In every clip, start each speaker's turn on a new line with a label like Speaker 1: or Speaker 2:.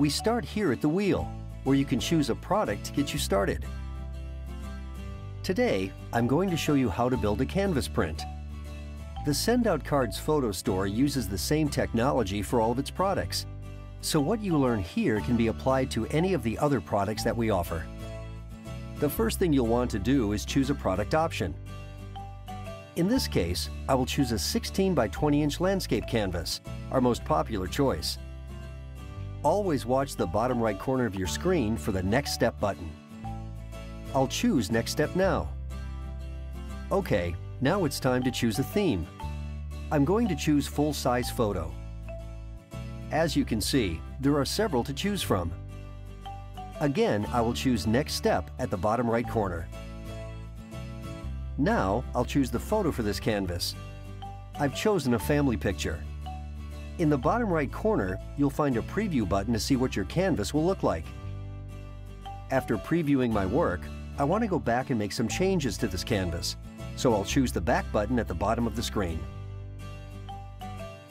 Speaker 1: We start here at the wheel, where you can choose a product to get you started. Today, I'm going to show you how to build a canvas print. The Sendout Cards photo store uses the same technology for all of its products. So what you learn here can be applied to any of the other products that we offer. The first thing you'll want to do is choose a product option. In this case, I will choose a 16 by 20 inch landscape canvas, our most popular choice. Always watch the bottom right corner of your screen for the Next Step button. I'll choose Next Step now. Okay, now it's time to choose a theme. I'm going to choose full-size photo. As you can see, there are several to choose from. Again, I will choose Next Step at the bottom right corner. Now, I'll choose the photo for this canvas. I've chosen a family picture. In the bottom right corner, you'll find a preview button to see what your canvas will look like. After previewing my work, I want to go back and make some changes to this canvas, so I'll choose the back button at the bottom of the screen.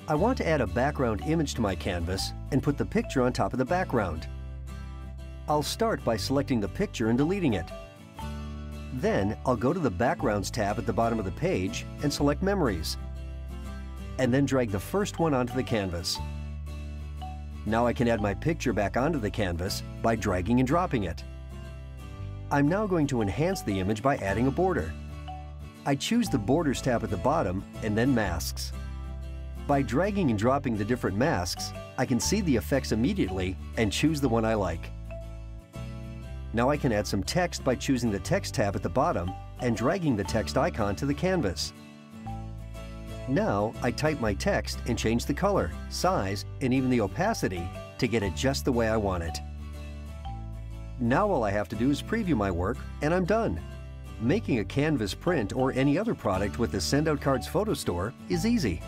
Speaker 1: I want to add a background image to my canvas and put the picture on top of the background. I'll start by selecting the picture and deleting it. Then I'll go to the Backgrounds tab at the bottom of the page and select Memories. And then drag the first one onto the canvas. Now I can add my picture back onto the canvas by dragging and dropping it. I'm now going to enhance the image by adding a border. I choose the Borders tab at the bottom and then Masks. By dragging and dropping the different masks, I can see the effects immediately and choose the one I like. Now I can add some text by choosing the Text tab at the bottom and dragging the text icon to the canvas. Now I type my text and change the color, size, and even the opacity to get it just the way I want it. Now all I have to do is preview my work and I'm done. Making a canvas print or any other product with the Sendout Cards photo store is easy.